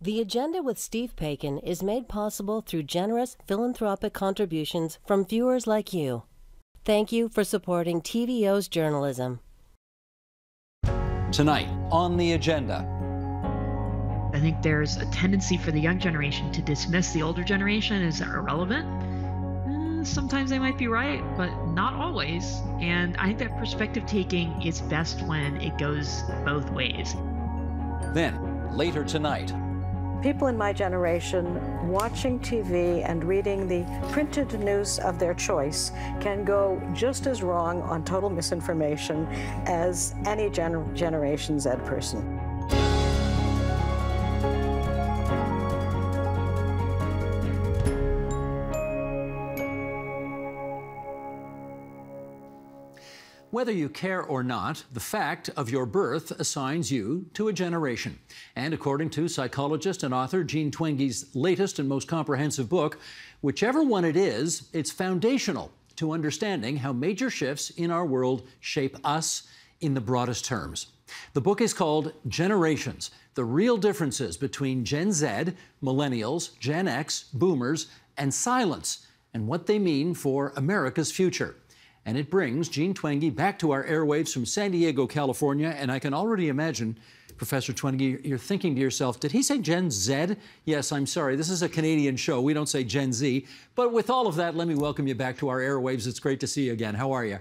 The Agenda with Steve Paikin is made possible through generous philanthropic contributions from viewers like you. Thank you for supporting TVO's journalism. Tonight on the agenda. I think there's a tendency for the young generation to dismiss the older generation as irrelevant. Eh, sometimes they might be right, but not always. And I think that perspective taking is best when it goes both ways. Then, later tonight, People in my generation watching TV and reading the printed news of their choice can go just as wrong on total misinformation as any gener- Generation Z person. Whether you care or not, the fact of your birth assigns you to a generation. And according to psychologist and author Jean Twenge's latest and most comprehensive book, whichever one it is, it's foundational to understanding how major shifts in our world shape us in the broadest terms. The book is called Generations The Real Differences Between Gen Z, Millennials, Gen X, Boomers, and Silents, and what they mean for America's future. And it brings Jean Twenge back to our airwaves from San Diego, California. And I can already imagine, Professor Twenge, you're thinking to yourself, did he say Gen Z? Yes, I'm sorry. This is a Canadian show. We don't say Gen Z. But with all of that, let me welcome you back to our airwaves. It's great to see you again. How are you?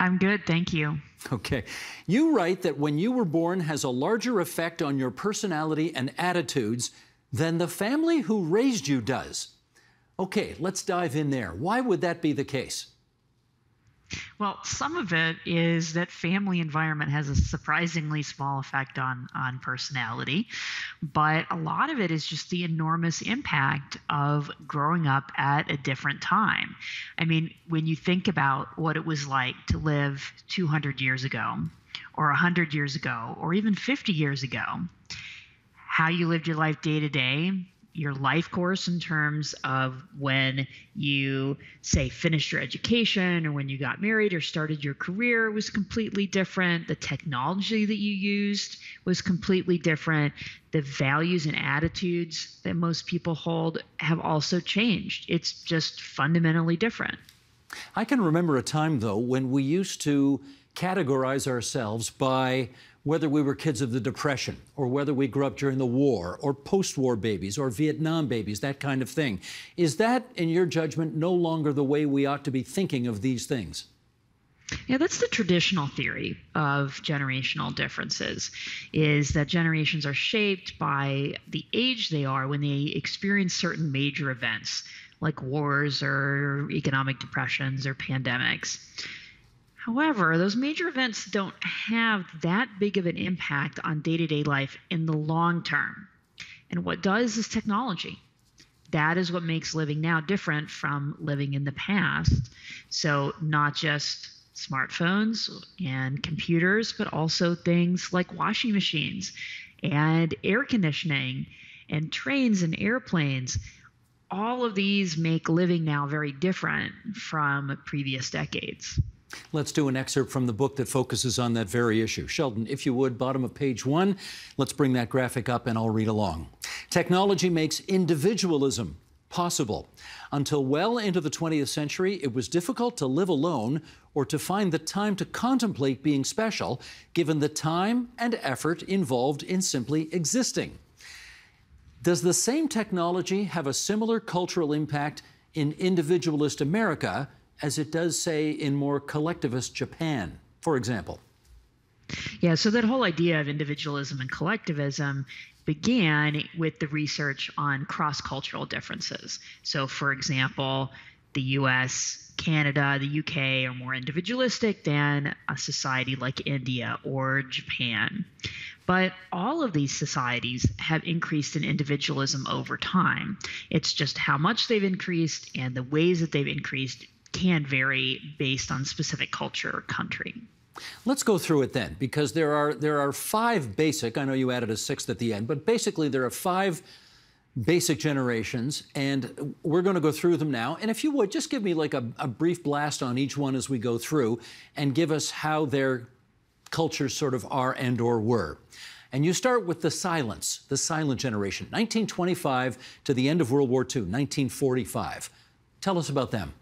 I'm good, thank you. Okay. You write that when you were born has a larger effect on your personality and attitudes than the family who raised you does. Okay, let's dive in there. Why would that be the case? Well, some of it is that family environment has a surprisingly small effect on on personality, but a lot of it is just the enormous impact of growing up at a different time. I mean, when you think about what it was like to live 200 years ago or 100 years ago or even 50 years ago, how you lived your life day to day your life course in terms of when you say finished your education or when you got married or started your career was completely different. The technology that you used was completely different. The values and attitudes that most people hold have also changed. It's just fundamentally different. I can remember a time though when we used to categorize ourselves by whether we were kids of the Depression or whether we grew up during the war or post war babies or Vietnam babies, that kind of thing. Is that, in your judgment, no longer the way we ought to be thinking of these things? Yeah, that's the traditional theory of generational differences is that generations are shaped by the age they are when they experience certain major events like wars or economic depressions or pandemics. However, those major events don't have that big of an impact on day to day life in the long term. And what does is technology. That is what makes living now different from living in the past. So, not just smartphones and computers, but also things like washing machines and air conditioning and trains and airplanes. All of these make living now very different from previous decades. Let's do an excerpt from the book that focuses on that very issue. Sheldon, if you would, bottom of page one, let's bring that graphic up and I'll read along. Technology makes individualism possible. Until well into the 20th century, it was difficult to live alone or to find the time to contemplate being special, given the time and effort involved in simply existing. Does the same technology have a similar cultural impact in individualist America as it does, say, in more collectivist Japan, for example? Yeah, so that whole idea of individualism and collectivism began with the research on cross cultural differences. So, for example, the US, Canada, the UK are more individualistic than a society like India or Japan. But all of these societies have increased in individualism over time. It's just how much they've increased and the ways that they've increased can vary based on specific culture or country. Let's go through it then, because there are there are five basic. I know you added a sixth at the end, but basically there are five basic generations, and we're going to go through them now. And if you would, just give me like a, a brief blast on each one as we go through, and give us how their cultures sort of are and or were. And you start with the silence, the silent generation, 1925 to the end of World War II, 1945. Tell us about them.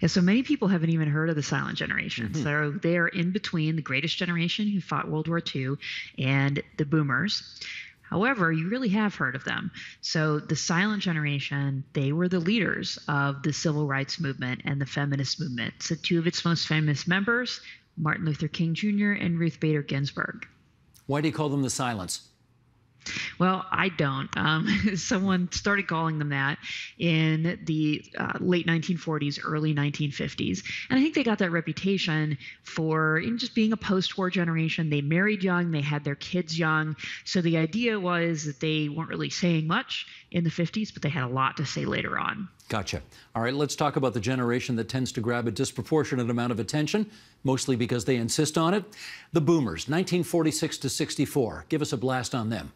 Yeah, so many people haven't even heard of the silent generation. Mm-hmm. So they're in between the greatest generation who fought World War II and the boomers. However, you really have heard of them. So, the silent generation, they were the leaders of the civil rights movement and the feminist movement. So, two of its most famous members, Martin Luther King Jr. and Ruth Bader Ginsburg. Why do you call them the silence? Well, I don't. Um, someone started calling them that in the uh, late 1940s, early 1950s. And I think they got that reputation for just being a post war generation. They married young, they had their kids young. So the idea was that they weren't really saying much in the 50s, but they had a lot to say later on. Gotcha. All right, let's talk about the generation that tends to grab a disproportionate amount of attention, mostly because they insist on it. The boomers, 1946 to 64. Give us a blast on them.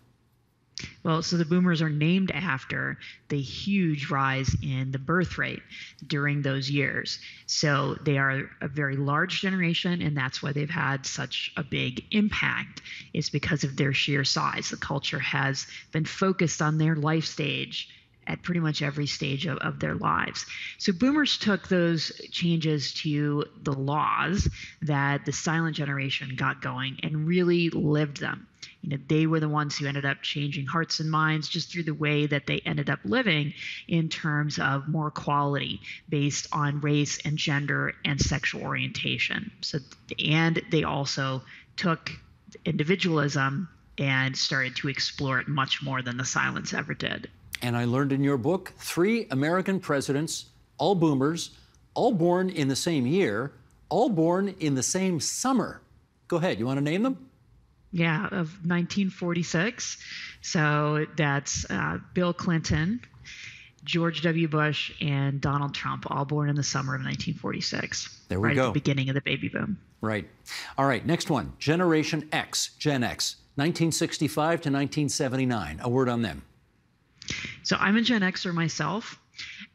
Well, so the boomers are named after the huge rise in the birth rate during those years. So they are a very large generation, and that's why they've had such a big impact, is because of their sheer size. The culture has been focused on their life stage at pretty much every stage of, of their lives. So boomers took those changes to the laws that the silent generation got going and really lived them. You know, they were the ones who ended up changing hearts and minds just through the way that they ended up living in terms of more equality based on race and gender and sexual orientation. So and they also took individualism and started to explore it much more than the silence ever did. And I learned in your book three American presidents, all boomers, all born in the same year, all born in the same summer. Go ahead, you want to name them? Yeah, of 1946. So that's uh, Bill Clinton, George W. Bush, and Donald Trump, all born in the summer of 1946. There we right go. At the beginning of the baby boom. Right. All right, next one Generation X, Gen X, 1965 to 1979. A word on them. So I'm a Gen Xer myself,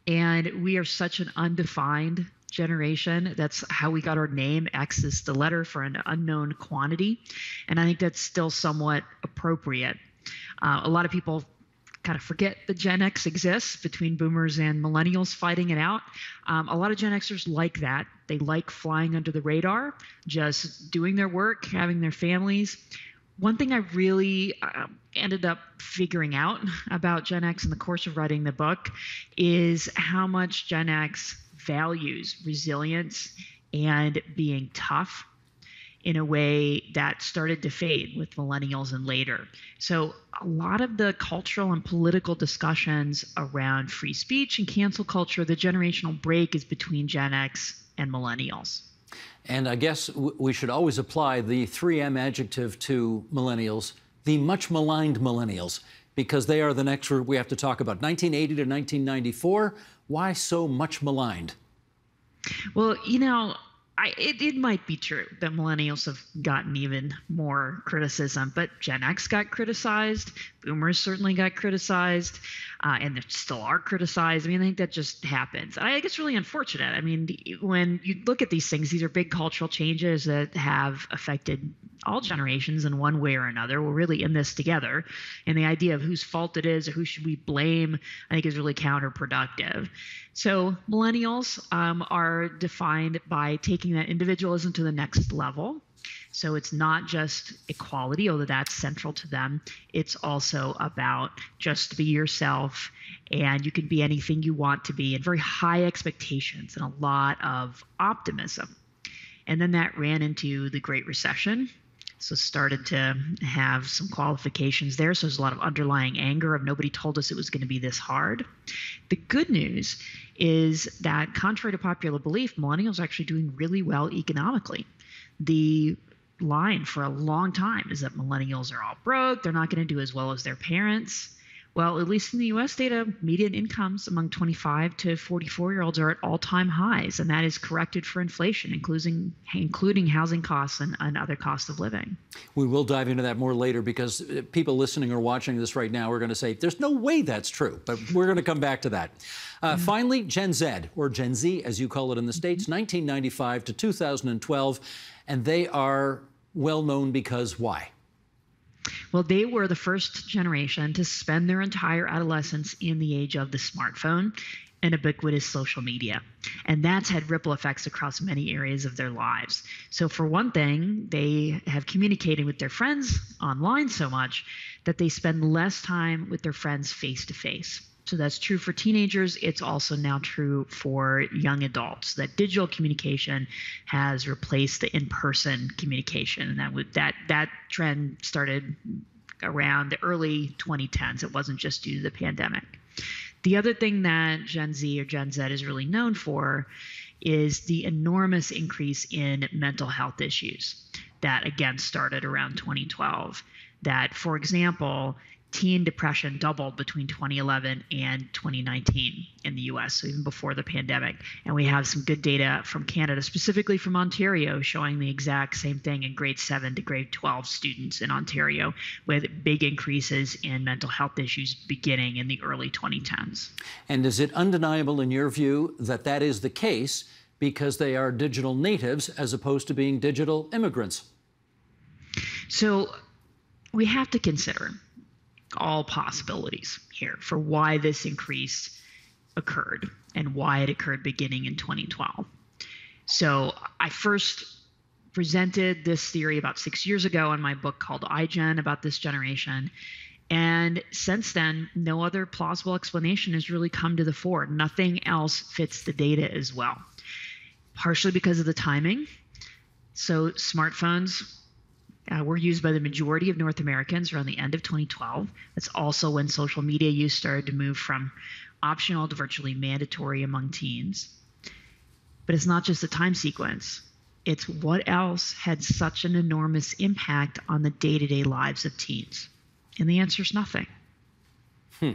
and we are such an undefined generation. That's how we got our name. X is the letter for an unknown quantity. And I think that's still somewhat appropriate. Uh, a lot of people kind of forget that Gen X exists between boomers and millennials fighting it out. Um, a lot of Gen Xers like that. They like flying under the radar, just doing their work, having their families one thing I really uh, ended up figuring out about Gen X in the course of writing the book is how much Gen X values resilience and being tough in a way that started to fade with millennials and later. So, a lot of the cultural and political discussions around free speech and cancel culture, the generational break is between Gen X and millennials. And I guess we should always apply the 3M adjective to millennials, the much maligned millennials, because they are the next group we have to talk about. 1980 to 1994, why so much maligned? Well, you know, I, it, it might be true that millennials have gotten even more criticism, but Gen X got criticized, Boomers certainly got criticized, uh, and still are criticized. I mean, I think that just happens. I think it's really unfortunate. I mean, when you look at these things, these are big cultural changes that have affected all generations in one way or another. We're really in this together, and the idea of whose fault it is or who should we blame, I think, is really counterproductive. So millennials um, are defined by taking that individualism to the next level. So it's not just equality, although that's central to them. It's also about just be yourself and you can be anything you want to be, and very high expectations and a lot of optimism. And then that ran into the Great Recession so started to have some qualifications there. So there's a lot of underlying anger of nobody told us it was going to be this hard. The good news is that contrary to popular belief, millennials are actually doing really well economically. The line for a long time is that millennials are all broke, they're not going to do as well as their parents. Well, at least in the US data, median incomes among 25 to 44 year olds are at all time highs, and that is corrected for inflation, including, including housing costs and, and other costs of living. We will dive into that more later because uh, people listening or watching this right now are going to say, there's no way that's true, but we're going to come back to that. Uh, mm-hmm. Finally, Gen Z, or Gen Z as you call it in the States, 1995 to 2012, and they are well known because why? Well, they were the first generation to spend their entire adolescence in the age of the smartphone and ubiquitous social media. And that's had ripple effects across many areas of their lives. So, for one thing, they have communicated with their friends online so much that they spend less time with their friends face to face. So that's true for teenagers. It's also now true for young adults that digital communication has replaced the in-person communication, and that would that that trend started around the early 2010s. It wasn't just due to the pandemic. The other thing that Gen Z or Gen Z is really known for is the enormous increase in mental health issues that again started around 2012. That, for example, teen depression doubled between 2011 and 2019 in the US, so even before the pandemic. And we have some good data from Canada, specifically from Ontario, showing the exact same thing in grade 7 to grade 12 students in Ontario, with big increases in mental health issues beginning in the early 2010s. And is it undeniable, in your view, that that is the case because they are digital natives as opposed to being digital immigrants? So we have to consider all possibilities here for why this increase occurred and why it occurred beginning in 2012. So I first presented this theory about six years ago in my book called iGen about this generation. And since then, no other plausible explanation has really come to the fore. Nothing else fits the data as well. Partially because of the timing. So, smartphones uh, were used by the majority of North Americans around the end of 2012. That's also when social media use started to move from optional to virtually mandatory among teens. But it's not just the time sequence, it's what else had such an enormous impact on the day to day lives of teens. And the answer is nothing. Hmm.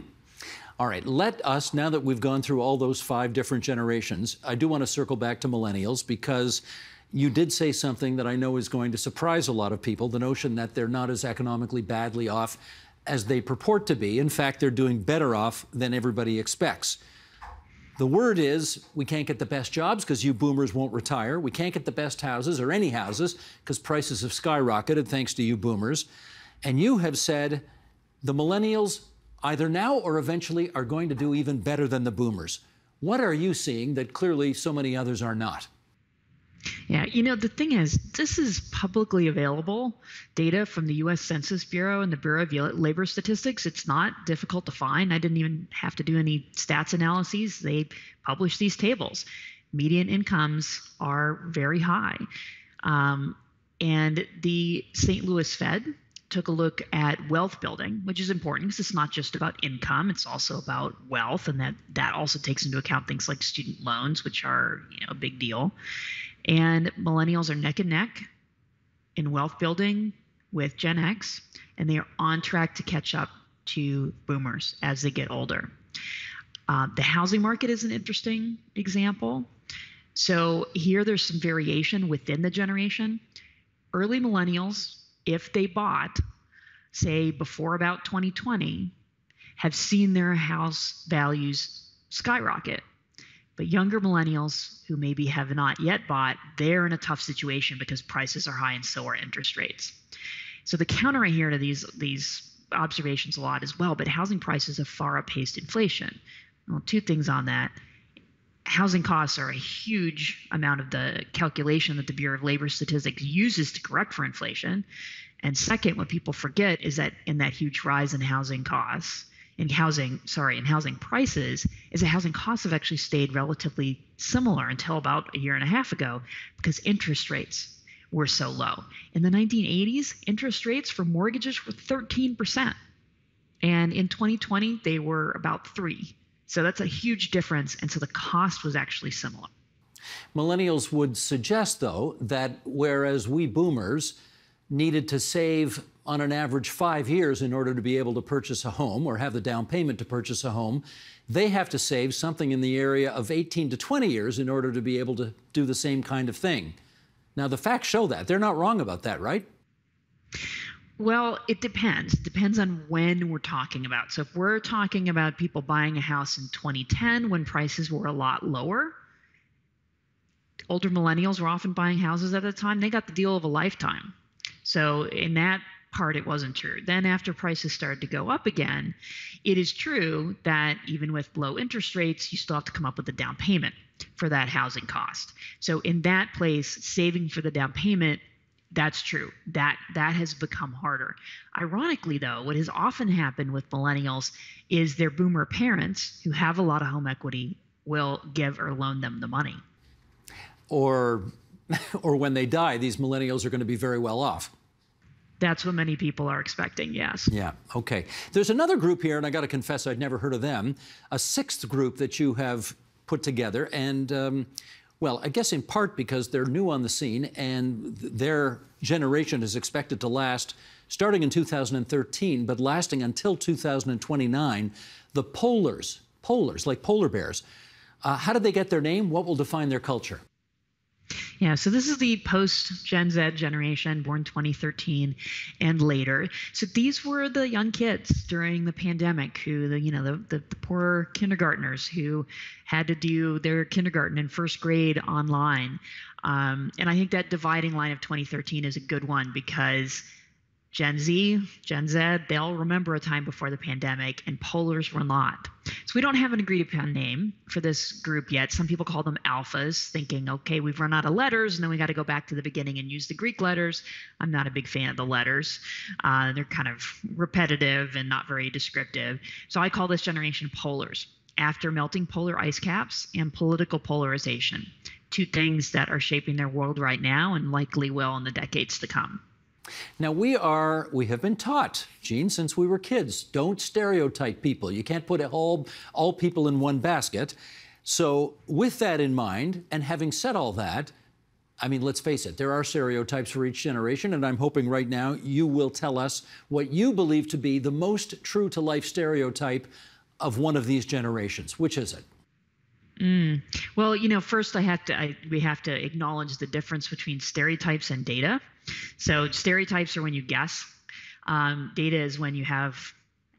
All right, let us, now that we've gone through all those five different generations, I do want to circle back to millennials because you did say something that I know is going to surprise a lot of people the notion that they're not as economically badly off as they purport to be. In fact, they're doing better off than everybody expects. The word is we can't get the best jobs because you boomers won't retire. We can't get the best houses or any houses because prices have skyrocketed thanks to you boomers. And you have said the millennials either now or eventually are going to do even better than the boomers. What are you seeing that clearly so many others are not? Yeah, you know, the thing is, this is publicly available data from the US Census Bureau and the Bureau of Labor Statistics. It's not difficult to find. I didn't even have to do any stats analyses. They publish these tables. Median incomes are very high. Um, and the St. Louis Fed took a look at wealth building, which is important because it's not just about income; it's also about wealth, and that that also takes into account things like student loans, which are you know a big deal. And millennials are neck and neck in wealth building with Gen X, and they are on track to catch up to boomers as they get older. Uh, the housing market is an interesting example. So here there's some variation within the generation. Early millennials, if they bought, say before about 2020, have seen their house values skyrocket. But younger millennials who maybe have not yet bought, they're in a tough situation because prices are high and so are interest rates. So the counter I hear to these these observations a lot as well, but housing prices have far outpaced inflation. Well, two things on that. Housing costs are a huge amount of the calculation that the Bureau of Labor Statistics uses to correct for inflation. And second, what people forget is that in that huge rise in housing costs, in housing, sorry, in housing prices is that housing costs have actually stayed relatively similar until about a year and a half ago because interest rates were so low. In the 1980s, interest rates for mortgages were 13%. And in 2020, they were about 3. So that's a huge difference and so the cost was actually similar. Millennials would suggest though that whereas we boomers needed to save on an average five years in order to be able to purchase a home or have the down payment to purchase a home. They have to save something in the area of 18 to 20 years in order to be able to do the same kind of thing. Now, the facts show that. They're not wrong about that, right? Well, it depends. It depends on when we're talking about. So, if we're talking about people buying a house in 2010 when prices were a lot lower, older millennials were often buying houses at the time. They got the deal of a lifetime. So, in that part it wasn't true. Then after prices started to go up again, it is true that even with low interest rates, you still have to come up with a down payment for that housing cost. So in that place, saving for the down payment that's true. That that has become harder. Ironically though, what has often happened with millennials is their boomer parents who have a lot of home equity will give or loan them the money. Or or when they die, these millennials are going to be very well off. That's what many people are expecting, yes. Yeah, okay. There's another group here, and I got to confess I'd never heard of them, a sixth group that you have put together. And, um, well, I guess in part because they're new on the scene and their generation is expected to last starting in 2013, but lasting until 2029. The polars, polars, like polar bears. Uh, how did they get their name? What will define their culture? Yeah, so this is the post Gen Z generation, born 2013 and later. So these were the young kids during the pandemic who, the you know, the, the, the poor kindergartners who had to do their kindergarten and first grade online. Um, and I think that dividing line of 2013 is a good one because Gen Z, Gen Z, they all remember a time before the pandemic, and polars were not. So we don't have an agreed upon name for this group yet. Some people call them alphas, thinking, okay, we've run out of letters, and then we got to go back to the beginning and use the Greek letters. I'm not a big fan of the letters. Uh, they're kind of repetitive and not very descriptive. So I call this generation polars, after melting polar ice caps and political polarization, two things that are shaping their world right now and likely will in the decades to come. Now we are, we have been taught, Jean, since we were kids, don't stereotype people. You can't put all, all people in one basket. So with that in mind, and having said all that, I mean, let's face it, there are stereotypes for each generation, and I'm hoping right now you will tell us what you believe to be the most true to life stereotype of one of these generations. Which is it? Mm. Well, you know, first I have to I, we have to acknowledge the difference between stereotypes and data. So stereotypes are when you guess. Um, data is when you have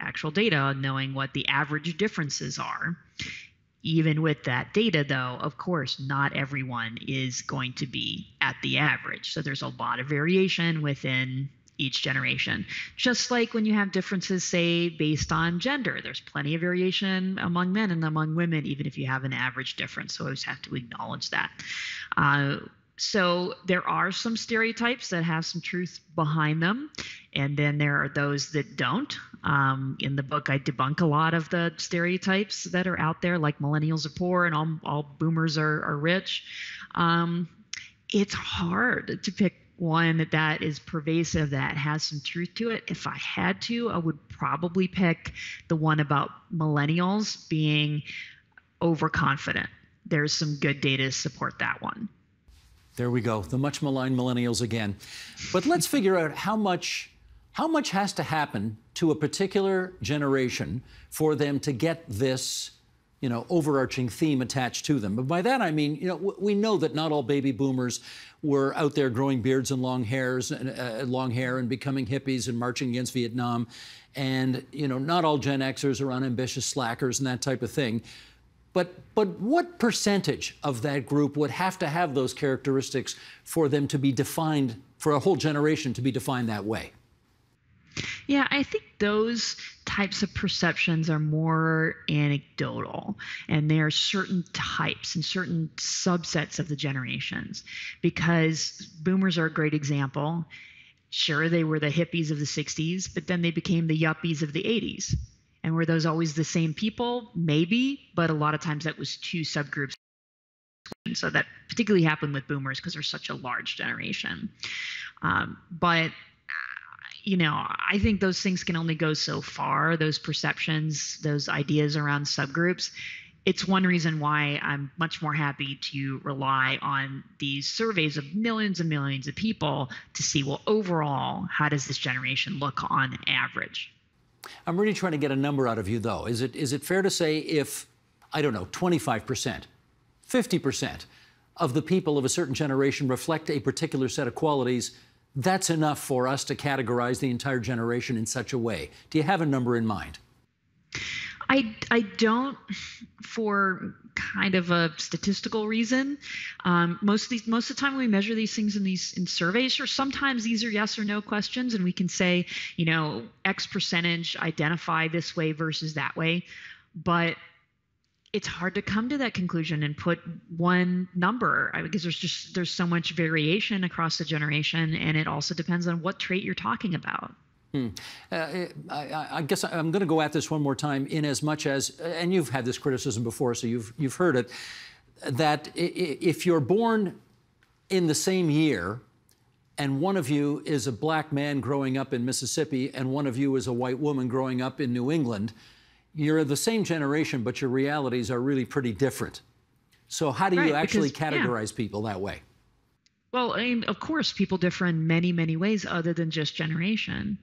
actual data, knowing what the average differences are. Even with that data, though, of course, not everyone is going to be at the average. So there's a lot of variation within each generation. Just like when you have differences, say, based on gender, there's plenty of variation among men and among women, even if you have an average difference. So always have to acknowledge that. Uh, so there are some stereotypes that have some truth behind them, and then there are those that don't. Um, in the book, I debunk a lot of the stereotypes that are out there, like millennials are poor and all, all boomers are, are rich. Um, it's hard to pick one that is pervasive that has some truth to it if i had to i would probably pick the one about millennials being overconfident there's some good data to support that one there we go the much maligned millennials again but let's figure out how much how much has to happen to a particular generation for them to get this you know, overarching theme attached to them. But by that I mean, you know, we know that not all baby boomers were out there growing beards and long hairs and uh, long hair and becoming hippies and marching against Vietnam, and you know, not all Gen Xers are unambitious slackers and that type of thing. But but what percentage of that group would have to have those characteristics for them to be defined for a whole generation to be defined that way? Yeah, I think those types of perceptions are more anecdotal, and there are certain types and certain subsets of the generations. Because boomers are a great example. Sure, they were the hippies of the 60s, but then they became the yuppies of the 80s. And were those always the same people? Maybe, but a lot of times that was two subgroups. So that particularly happened with boomers because they're such a large generation. Um, but you know, I think those things can only go so far, those perceptions, those ideas around subgroups. It's one reason why I'm much more happy to rely on these surveys of millions and millions of people to see, well, overall, how does this generation look on average? I'm really trying to get a number out of you, though. Is it, is it fair to say if, I don't know, 25%, 50% of the people of a certain generation reflect a particular set of qualities that's enough for us to categorize the entire generation in such a way. Do you have a number in mind? I I don't for kind of a statistical reason. Um, most of these most of the time we measure these things in these in surveys, or sometimes these are yes or no questions, and we can say, you know, X percentage identify this way versus that way. But it's hard to come to that conclusion and put one number because there's just there's so much variation across the generation and it also depends on what trait you're talking about Hmm. Uh, I, I, guess I'm going to go at this one more time, in as much as, and you've had this criticism before, so you've you've heard it, that if you're born in the same year, and one of you is a black man growing up in Mississippi, and one of you is a white woman growing up in New England, you're the same generation, but your realities are really pretty different. So how do right, you actually because, categorize yeah. people that way? Well, I mean, of course, people differ in many, many ways other than just generation,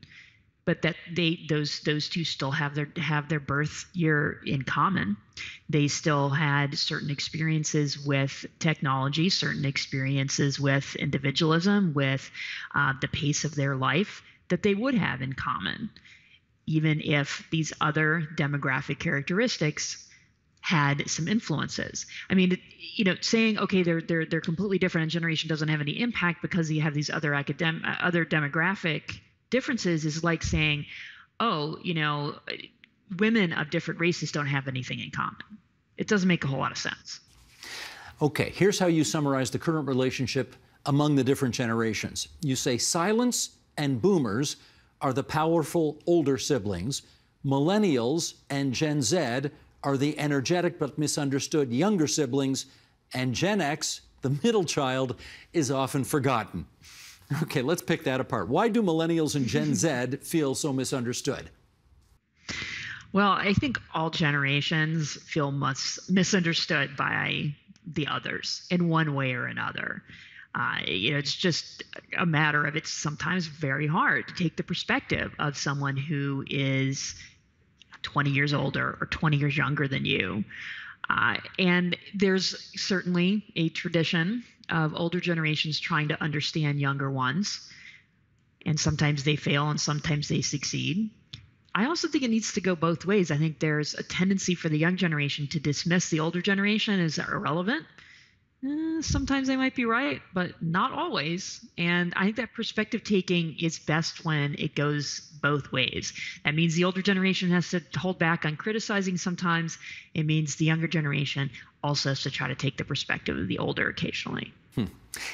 but that they those those two still have their have their birth year in common. They still had certain experiences with technology, certain experiences with individualism, with uh, the pace of their life that they would have in common even if these other demographic characteristics had some influences. I mean, you know, saying okay, they're they're they're completely different and generation doesn't have any impact because you have these other academic uh, other demographic differences is like saying, oh, you know, women of different races don't have anything in common. It doesn't make a whole lot of sense. Okay, here's how you summarize the current relationship among the different generations. You say silence and boomers are the powerful older siblings. Millennials and Gen Z are the energetic but misunderstood younger siblings. And Gen X, the middle child, is often forgotten. Okay, let's pick that apart. Why do millennials and Gen Z feel so misunderstood? Well, I think all generations feel misunderstood by the others in one way or another. Uh, you know, it's just a matter of it's sometimes very hard to take the perspective of someone who is 20 years older or 20 years younger than you. Uh, and there's certainly a tradition of older generations trying to understand younger ones. And sometimes they fail and sometimes they succeed. I also think it needs to go both ways. I think there's a tendency for the young generation to dismiss the older generation as irrelevant Eh, sometimes they might be right, but not always. And I think that perspective taking is best when it goes both ways. That means the older generation has to hold back on criticizing sometimes. It means the younger generation also has to try to take the perspective of the older occasionally. Hmm.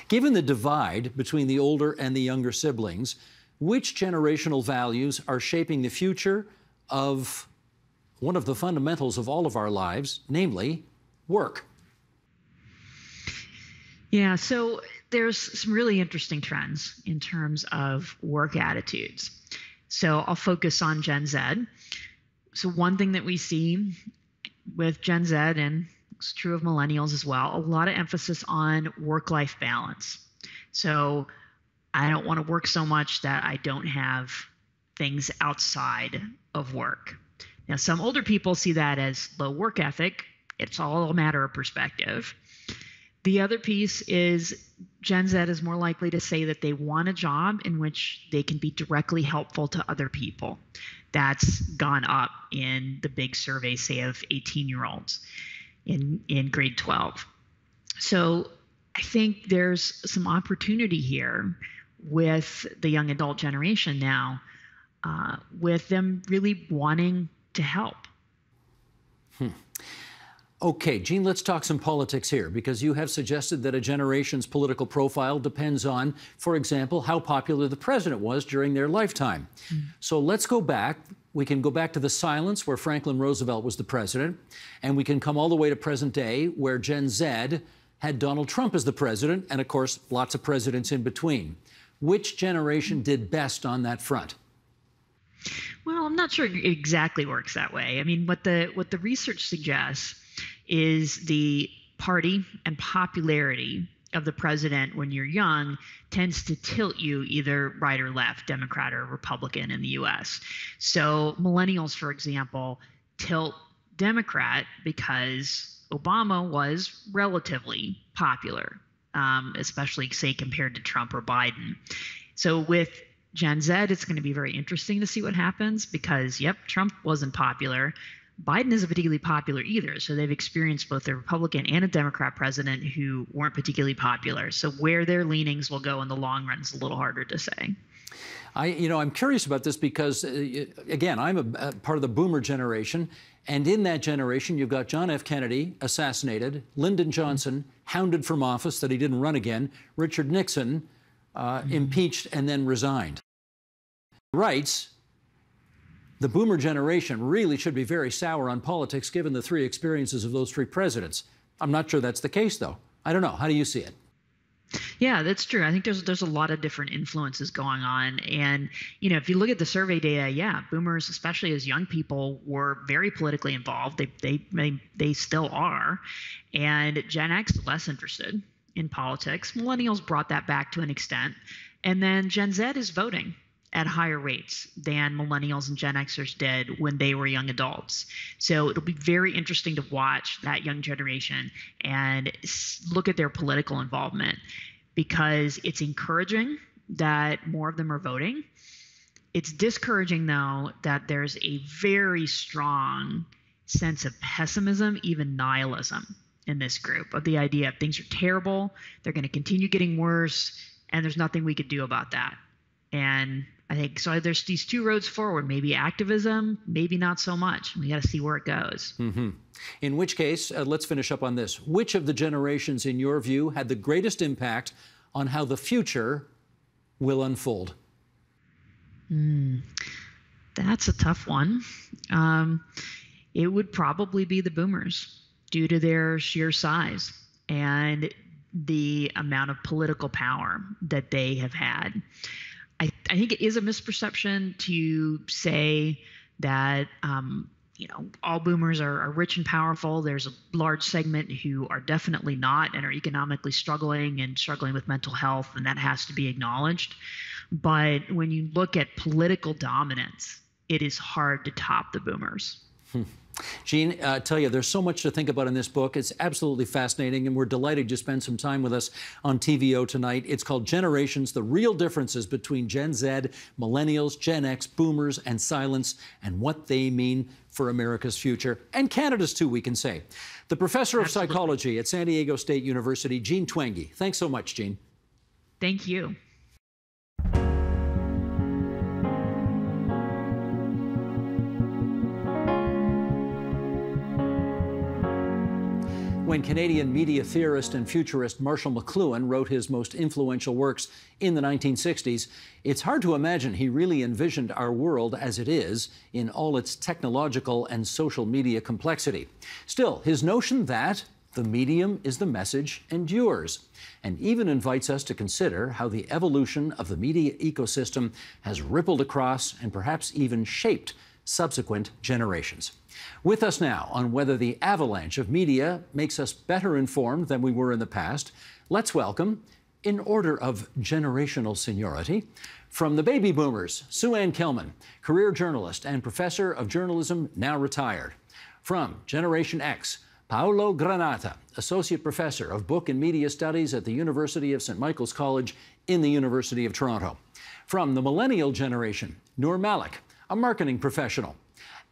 Given the divide between the older and the younger siblings, which generational values are shaping the future of one of the fundamentals of all of our lives, namely work? Yeah, so there's some really interesting trends in terms of work attitudes. So I'll focus on Gen Z. So, one thing that we see with Gen Z, and it's true of millennials as well, a lot of emphasis on work life balance. So, I don't want to work so much that I don't have things outside of work. Now, some older people see that as low work ethic. It's all a matter of perspective. The other piece is Gen Z is more likely to say that they want a job in which they can be directly helpful to other people. That's gone up in the big survey, say, of 18 year olds in, in grade 12. So I think there's some opportunity here with the young adult generation now, uh, with them really wanting to help. Hmm. Okay, Jean, let's talk some politics here because you have suggested that a generation's political profile depends on, for example, how popular the president was during their lifetime. Mm. So let's go back. We can go back to the silence where Franklin Roosevelt was the president, and we can come all the way to present day where Gen Z had Donald Trump as the president, and of course, lots of presidents in between. Which generation did best on that front? Well, I'm not sure it exactly works that way. I mean, what the what the research suggests is the party and popularity of the president when you're young tends to tilt you either right or left, Democrat or Republican in the US. So, millennials, for example, tilt Democrat because Obama was relatively popular, um, especially, say, compared to Trump or Biden. So, with Gen Z, it's going to be very interesting to see what happens because, yep, Trump wasn't popular, Biden isn't particularly popular either. So they've experienced both a Republican and a Democrat president who weren't particularly popular. So where their leanings will go in the long run is a little harder to say. I, you know, I'm curious about this because, uh, again, I'm a, a, part of the boomer generation, and in that generation, you've got John F. Kennedy assassinated, Lyndon Johnson hounded from office that he didn't run again, Richard Nixon uh, mm-hmm. impeached and then resigned. Rights. The boomer generation really should be very sour on politics given the three experiences of those three presidents. I'm not sure that's the case, though. I don't know. How do you see it? Yeah, that's true. I think there's there's a lot of different influences going on, and you know, if you look at the survey data, yeah, boomers, especially as young people, were very politically involved. They they they, they still are, and Gen X less interested in politics. Millennials brought that back to an extent, and then Gen Z is voting at higher rates than millennials and Gen Xers did when they were young adults. So it'll be very interesting to watch that young generation and look at their political involvement because it's encouraging that more of them are voting. It's discouraging, though, that there's a very strong sense of pessimism, even nihilism in this group of the idea of things are terrible, they're going to continue getting worse, and there's nothing we could do about that. And I think so. There's these two roads forward. Maybe activism, maybe not so much. We got to see where it goes. Mm-hmm. In which case, uh, let's finish up on this. Which of the generations, in your view, had the greatest impact on how the future will unfold? Mm, that's a tough one. Um, it would probably be the boomers due to their sheer size and the amount of political power that they have had. I, I think it is a misperception to say that um, you know all boomers are, are, rich and powerful. There's a large segment who are definitely not and are economically struggling and struggling with mental health, and that has to be acknowledged. But when you look at political dominance, it is hard to top the boomers. Jean, uh, tell you, there's so much to think about in this book. It's absolutely fascinating, and we're delighted you spend some time with us on TVO tonight. It's called Generations The Real Differences Between Gen Z, Millennials, Gen X, Boomers, and Silents, and what they mean for America's future, and Canada's too, we can say. The professor of absolutely. psychology at San Diego State University, Jean Twenge. Thanks so much, Jean. Thank you. When Canadian media theorist and futurist Marshall McLuhan wrote his most influential works in the 1960s, it's hard to imagine he really envisioned our world as it is in all its technological and social media complexity. Still, his notion that the medium is the message endures, and even invites us to consider how the evolution of the media ecosystem has rippled across and perhaps even shaped subsequent generations. With us now on whether the avalanche of media makes us better informed than we were in the past, let's welcome, in order of generational seniority, from the baby boomers, Suanne Kelman, career journalist and professor of journalism, now retired. From Generation X, Paolo Granata, associate professor of book and media studies at the University of St. Michael's College in the University of Toronto. From the millennial generation, Noor Malik, a marketing professional.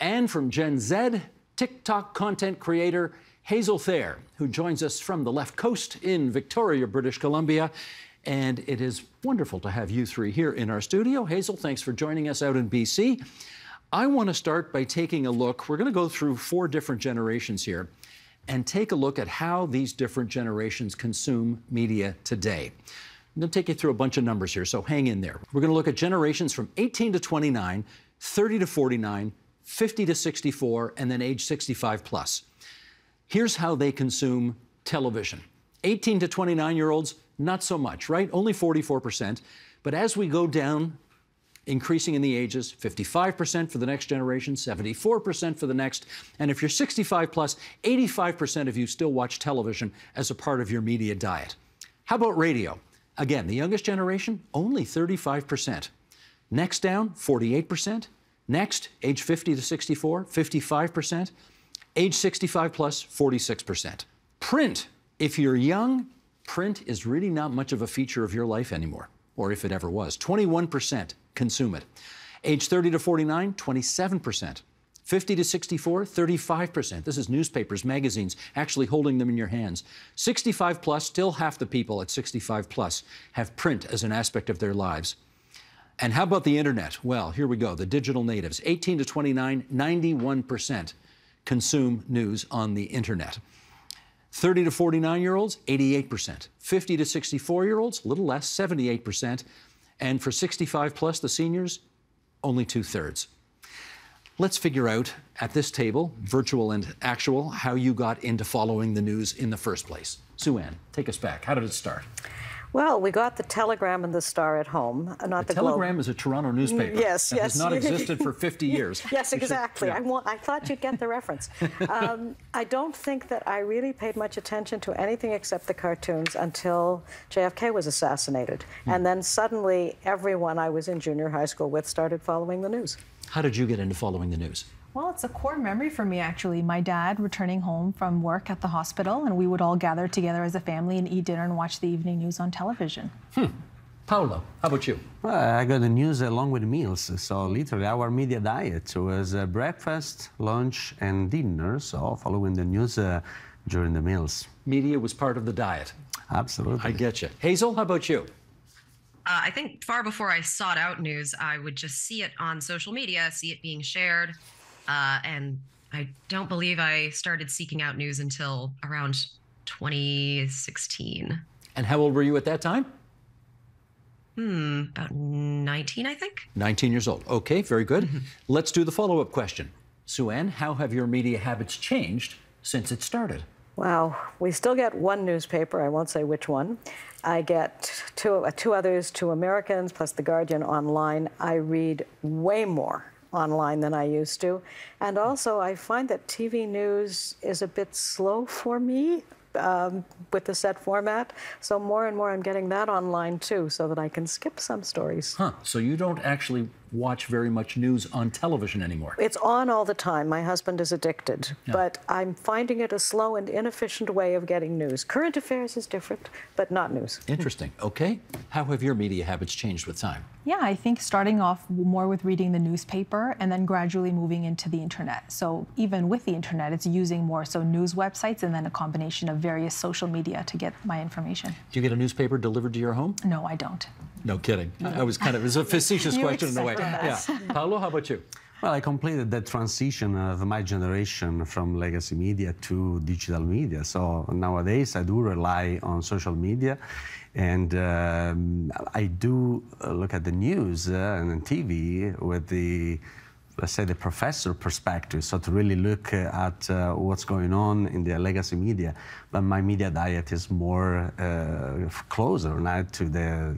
And from Gen Z, TikTok content creator Hazel Thayer, who joins us from the left coast in Victoria, British Columbia. And it is wonderful to have you three here in our studio. Hazel, thanks for joining us out in BC. I want to start by taking a look. We're going to go through four different generations here and take a look at how these different generations consume media today. I'm going to take you through a bunch of numbers here, so hang in there. We're going to look at generations from 18 to 29, 30 to 49, 50 to 64, and then age 65 plus. Here's how they consume television 18 to 29 year olds, not so much, right? Only 44%. But as we go down, increasing in the ages 55% for the next generation, 74% for the next. And if you're 65 plus, 85% of you still watch television as a part of your media diet. How about radio? Again, the youngest generation, only 35%. Next down, 48%. Next, age 50 to 64, 55%. Age 65 plus, 46%. Print. If you're young, print is really not much of a feature of your life anymore, or if it ever was. 21% consume it. Age 30 to 49, 27%. 50 to 64, 35%. This is newspapers, magazines, actually holding them in your hands. 65 plus, still half the people at 65 plus have print as an aspect of their lives. And how about the internet? Well, here we go. The digital natives, 18 to 29, 91% consume news on the internet. 30 to 49 year olds, 88%. 50 to 64 year olds, a little less, 78%. And for 65 plus, the seniors, only two thirds. Let's figure out at this table, virtual and actual, how you got into following the news in the first place. Suanne, take us back. How did it start? Well, we got the Telegram and the Star at home, uh, not the, the Telegram Globe. is a Toronto newspaper. Yes, that yes. has not existed for 50 years. yes, exactly. Should, yeah. I, want, I, thought you'd get the reference. Um, I don't think that I really paid much attention to anything except the cartoons until JFK was assassinated. Hmm. And then suddenly, everyone I was in junior high school with started following the news. How did you get into following the news? Well, it's a core memory for me, actually. My dad returning home from work at the hospital, and we would all gather together as a family and eat dinner and watch the evening news on television. Hmm. Paolo, how about you? Well, I got the news along with meals. So, literally, our media diet was uh, breakfast, lunch, and dinner. So, following the news uh, during the meals. Media was part of the diet. Absolutely. I get you. Hazel, how about you? Uh, I think far before I sought out news, I would just see it on social media, see it being shared, uh, and I don't believe I started seeking out news until around 2016. And how old were you at that time? Hmm, about 19, I think. 19 years old. Okay, very good. Mm-hmm. Let's do the follow up question. Suanne, how have your media habits changed since it started? Wow, we still get one newspaper, I won't say which one. I get two, uh, two others, two Americans, plus The Guardian online. I read way more online than I used to. And also, I find that TV news is a bit slow for me um, with the set format. So more and more I'm getting that online too, so that I can skip some stories. Huh. So you don't actually watch very much news on television anymore? It's on all the time. My husband is addicted, yeah. but I'm finding it a slow and inefficient way of getting news. Current affairs is different, but not news. Interesting. Okay. How have your media habits changed with time? Yeah, I think starting off more with reading the newspaper and then gradually moving into the internet. So even with the internet, it's using more so news websites and then a combination of various social media to get my information. Do you get a newspaper delivered to your home? No, I don't. No kidding. No. I was kind of, it was a facetious question in a way. Yeah. Paolo, how about you? Well, I completed the transition of my generation from legacy media to digital media. So nowadays I do rely on social media and um, I do look at the news uh, and TV with the let's say, the professor perspective, so to really look at uh, what's going on in the legacy media. But my media diet is more uh, closer now to the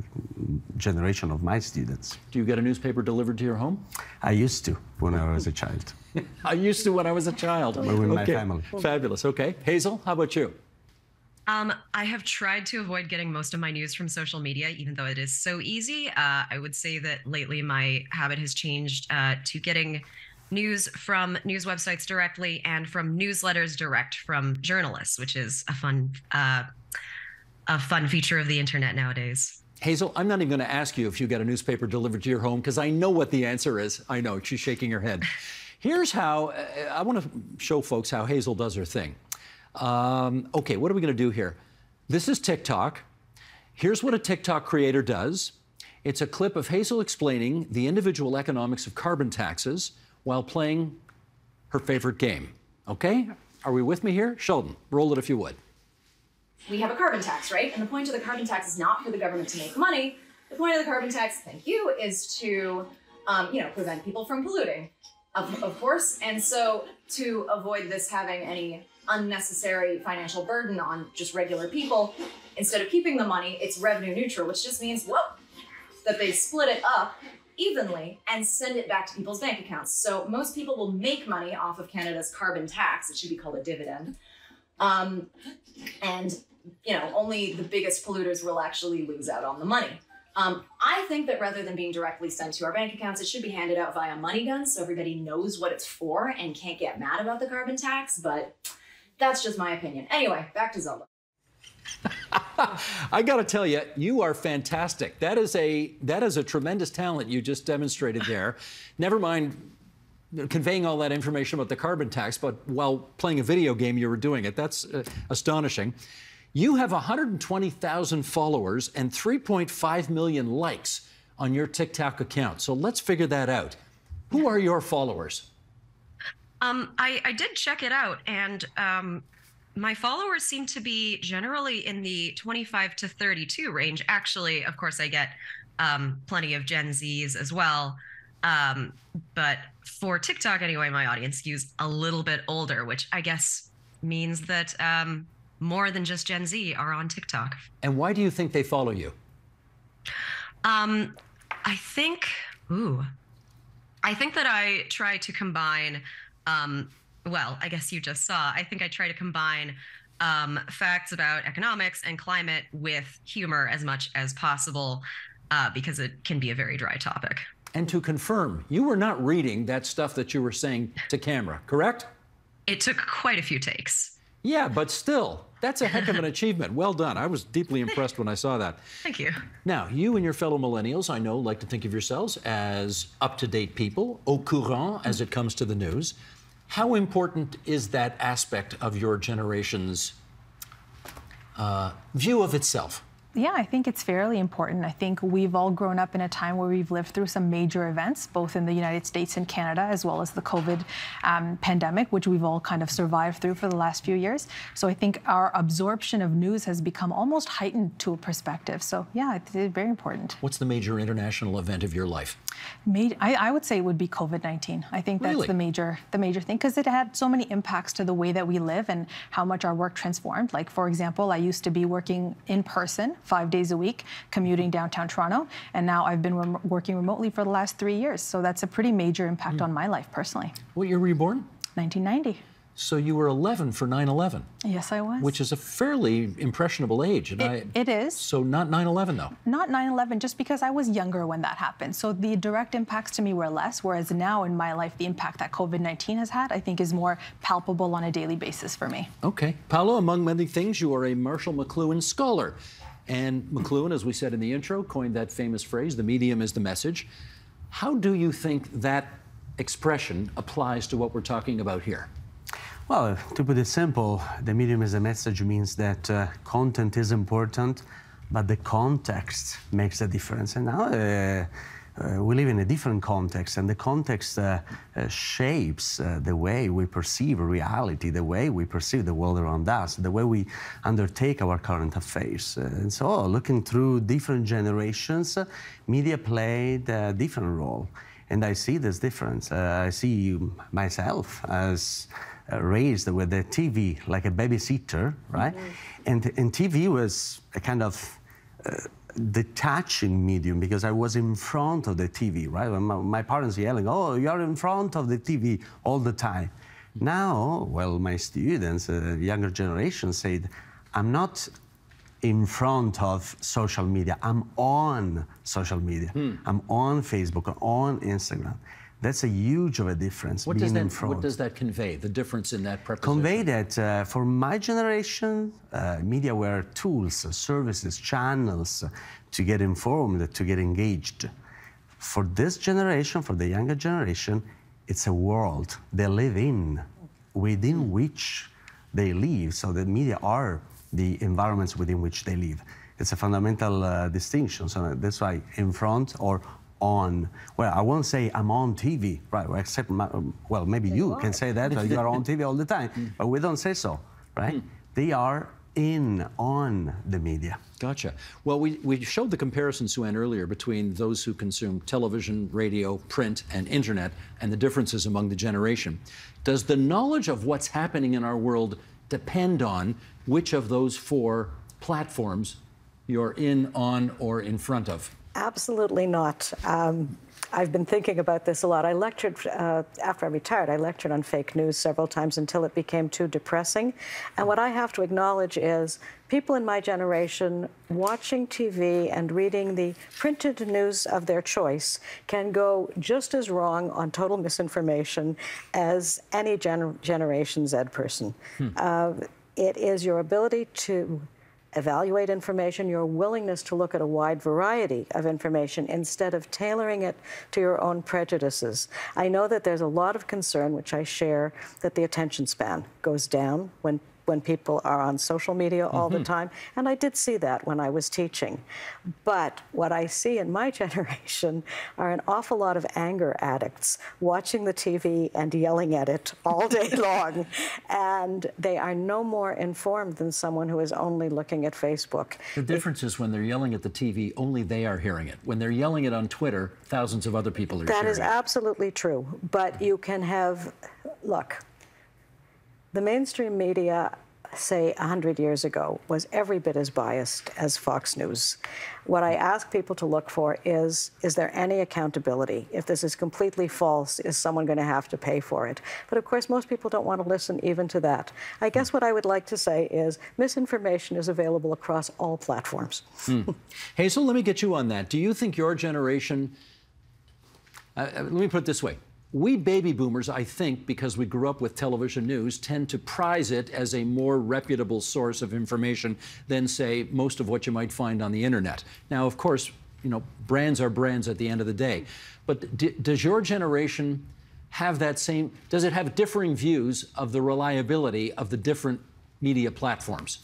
generation of my students. Do you get a newspaper delivered to your home? I used to when I was a child. I used to when I was a child. With okay. my family. Fabulous. Okay. Hazel, how about you? Um, I have tried to avoid getting most of my news from social media, even though it is so easy. Uh, I would say that lately my habit has changed uh, to getting news from news websites directly and from newsletters direct from journalists, which is a fun, uh, a fun feature of the internet nowadays. Hazel, I'm not even going to ask you if you get a newspaper delivered to your home because I know what the answer is. I know she's shaking her head. Here's how uh, I want to show folks how Hazel does her thing. Um, okay, what are we going to do here? This is TikTok. Here's what a TikTok creator does. It's a clip of Hazel explaining the individual economics of carbon taxes while playing her favorite game. Okay? Are we with me here? Sheldon, roll it if you would. We have a carbon tax, right? And the point of the carbon tax is not for the government to make money. The point of the carbon tax, thank you, is to, um, you know, prevent people from polluting, of, of course. And so to avoid this having any unnecessary financial burden on just regular people. Instead of keeping the money, it's revenue neutral, which just means, whoop, that they split it up evenly and send it back to people's bank accounts. So most people will make money off of Canada's carbon tax. It should be called a dividend. Um, and, you know, only the biggest polluters will actually lose out on the money. Um, I think that rather than being directly sent to our bank accounts, it should be handed out via money guns so everybody knows what it's for and can't get mad about the carbon tax. But that's just my opinion. Anyway, back to Zelda. I got to tell you, you are fantastic. That is a that is a tremendous talent you just demonstrated there. Never mind conveying all that information about the carbon tax, but while playing a video game, you were doing it. That's uh, astonishing. You have 120,000 followers and 3.5 million likes on your TikTok account. So let's figure that out. Who are your followers? Um, I, I did check it out, and um, my followers seem to be generally in the 25 to 32 range. Actually, of course, I get um, plenty of Gen Zs as well. Um, but for TikTok, anyway, my audience skews a little bit older, which I guess means that um, more than just Gen Z are on TikTok. And why do you think they follow you? Um, I think, ooh, I think that I try to combine, um, well, I guess you just saw, I think I try to combine um, facts about economics and climate with humor as much as possible uh, because it can be a very dry topic. And to confirm, you were not reading that stuff that you were saying to camera, correct? It took quite a few takes. Yeah, but still, that's a heck of an achievement. Well done. I was deeply impressed when I saw that. Thank you. Now, you and your fellow millennials, I know, like to think of yourselves as up to date people, au courant as it comes to the news. How important is that aspect of your generation's uh, view of itself? Yeah, I think it's fairly important. I think we've all grown up in a time where we've lived through some major events, both in the United States and Canada, as well as the COVID um, pandemic, which we've all kind of survived through for the last few years. So I think our absorption of news has become almost heightened to a perspective. So yeah, it's very important. What's the major international event of your life? Made, I, I, would say it would be COVID-19. I think that's really? the major the major thing because it had so many impacts to the way that we live and how much our work transformed. Like for example, I used to be working in person five days a week, commuting downtown Toronto, and now I've been working remotely for the last three years. So that's a pretty major impact mm. on my life personally. What year were you born? 1990. So you were 11 for 9/11. Yes, I was. Which is a fairly impressionable age. And it, I, it is. So not 9/11 though. Not 9/11, just because I was younger when that happened. So the direct impacts to me were less. Whereas now in my life, the impact that COVID-19 has had, I think, is more palpable on a daily basis for me. Okay, Paolo. Among many things, you are a Marshall McLuhan scholar. And McLuhan, as we said in the intro, coined that famous phrase, the medium is the message. How do you think that expression applies to what we're talking about here? Well, to put it simple, the medium is a message means that uh, content is important, but the context makes a difference. And now uh, uh, we live in a different context, and the context uh, uh, shapes uh, the way we perceive reality, the way we perceive the world around us, the way we undertake our current affairs. and so, looking through different generations, media played a different role. And I see this difference. I see myself as uh, raised with the TV like a babysitter, right? Mm-hmm. And, and TV was a kind of uh, detaching medium because I was in front of the TV, right? My, my, parents yelling, "Oh, you're in front of the TV all the time." Now, well, my students, uh, younger generation, said, "I'm not in front of social media. I'm on social media. Hmm. I'm on Facebook, on Instagram." That's a huge of a difference. What, does that, what does that, convey, the difference in that preposition? Convey that uh, for my generation, uh, media were tools, services, channels to get informed, to get engaged. For this generation, for the younger generation, it's a world they live in, within which they live. So the media are the environments within which they live. It's a fundamental uh, distinction. So that's why in front or on, well, I won't say I'm on TV, right? Except, my, well, maybe you, you can say that, you are on TV all the time, mm. but we don't say so, right? Mm. They are in, on the media. Gotcha. Well, we, we showed the comparison, Suanne, earlier between those who consume television, radio, print, and internet, and the differences among the generation. Does the knowledge of what's happening in our world depend on which of those four platforms you're in, on, or in front of? Absolutely not. Um, I've been thinking about this a lot. I lectured, uh, after I retired, I lectured on fake news several times until it became too depressing. And what I have to acknowledge is people in my generation watching TV and reading the printed news of their choice can go just as wrong on total misinformation as any Generation Z person. Hmm. Uh, it is your ability to evaluate information, your willingness to look at a wide variety of information instead of tailoring it to your own prejudices. I know that there's a lot of concern, which I share, that the attention span goes down when when people are on social media all mm-hmm. the time. And I did see that when I was teaching. But what I see in my generation are an awful lot of anger addicts watching the TV and yelling at it all day long. And they are no more informed than someone who is only looking at Facebook. The difference is when they're yelling at the TV, only they are hearing it. When they're yelling it on Twitter, thousands of other people are That is it. That is absolutely true. But you can have, look, the mainstream media, say 100 years ago, was every bit as biased as Fox News. What I ask people to look for is is there any accountability? If this is completely false, is someone going to have to pay for it? But of course, most people don't want to listen even to that. I guess what I would like to say is misinformation is available across all platforms. mm. Hazel, let me get you on that. Do you think your generation, uh, uh let me put it this way we baby boomers, I think, because we grew up with television news, tend to prize it as a more reputable source of information than, say, most of what you might find on the internet. Now, of course, you know, brands are brands at the end of the day. But does your generation have that same, does it have differing views of the reliability of the different media platforms?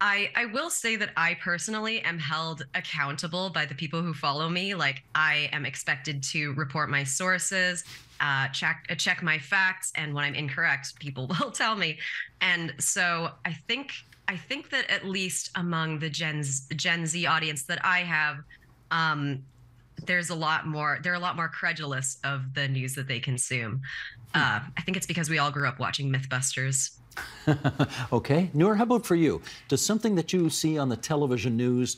I, I will say that I personally am held accountable by the people who follow me. Like I am expected to report my sources, uh, check uh, check my facts, and when I'm incorrect, people will tell me. And so I think I think that at least among the Gen Z, Gen Z audience that I have, um, there's a lot more. They're a lot more credulous of the news that they consume. Hmm. Uh, I think it's because we all grew up watching MythBusters. okay. Noor, how about for you? Does something that you see on the television news